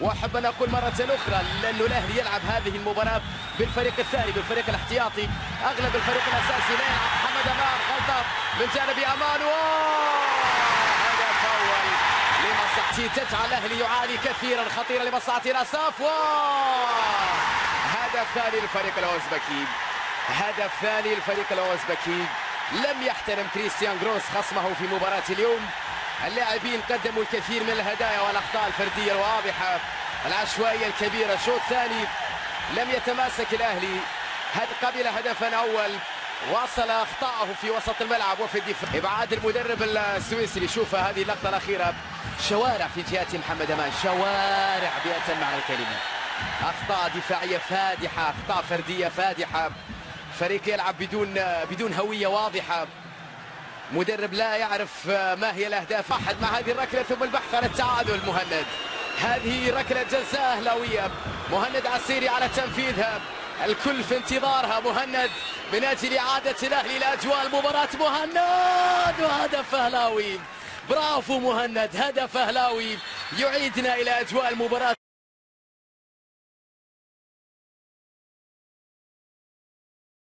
واحب ان أقول مرة أخرى لأنه الأهلي يلعب هذه المباراة بالفريق الثاني بالفريق الاحتياطي. أغلب الفريق الأساسي لا يلعب. محمد أمان غلطه من جانب أمان. هدف اول لمصلحة تجعل الأهلي يعاني كثيرا خطيرا لمصلحة نصاف هدف ثاني للفريق الأوزبكي. هدف ثاني للفريق الأوزبكي. لم يحترم كريستيان جروس خصمه في مباراة اليوم. اللاعبين قدموا الكثير من الهدايا والأخطاء الفردية الواضحة. العشوائية الكبيرة شوط ثاني لم يتماسك الأهلي. هد قبل هدفا أول واصل اخطائه في وسط الملعب وفي الدفاع. إبعاد المدرب السويسري شوف هذه اللقطة الأخيرة. شوارع في جهة محمد أمان شوارع بأتم معنى الكلمة. أخطاء دفاعية فادحة أخطاء فردية فادحة. فريق يلعب بدون بدون هوية واضحة. مدرب لا يعرف ما هي الأهداف. واحد مع هذه الركلة ثم البحث عن التعادل مهند. هذه ركلة جزاء أهلاوية. مهند عسيري على تنفيذها. الكل في انتظارها. مهند من أجل إعادة الأهلي لأجواء المباراة. مهند وهدف أهلاوي. برافو مهند هدف أهلاوي. يعيدنا إلى أجواء المباراة.